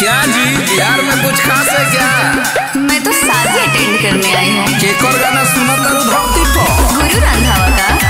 क्या जी? बिहार में कुछ खास है क्या? मैं तो शादी अटेंड करने आई हूँ। एक और गाना सुना करो धरती पर गुरु रंधावा का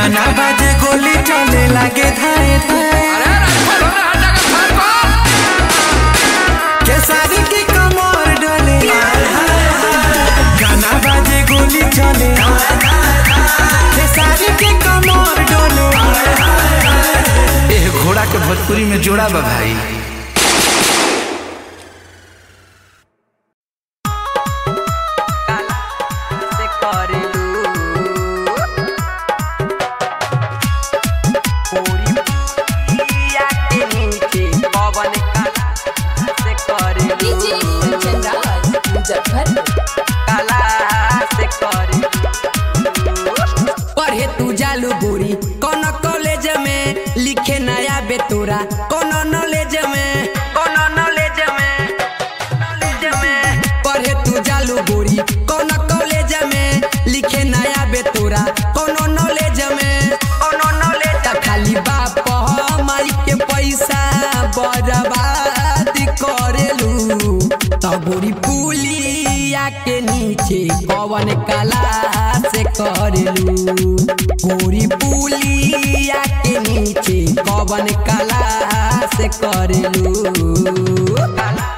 गाना बाजे गोली चले लागे धाए धाए। अरे राइफल हो हटा के फाड़ को खेसारी की कमर डोले गाना बाजे गोली चले खेसारी की कमर डोले एह घोड़ा के भोजपुरी में जोड़ा बा भाई। पढ़े तू जालू गोरी कौन कॉलेज में लिखे नया बेतोरा, कौन नॉलेज में, कौन नॉलेज में नॉलेज में। पढ़े तू जालू गोरी कौन कॉलेज में लिखे नया बेतोरा, कौन नॉलेज में, कौन नॉलेज खाली बाप हमारी के पैसा बर्बाद करेलू। त गोरी पुलिया के नीचे पवन कला से करेलू। गोरी पुलिया के नीचे पवन कला से करू कला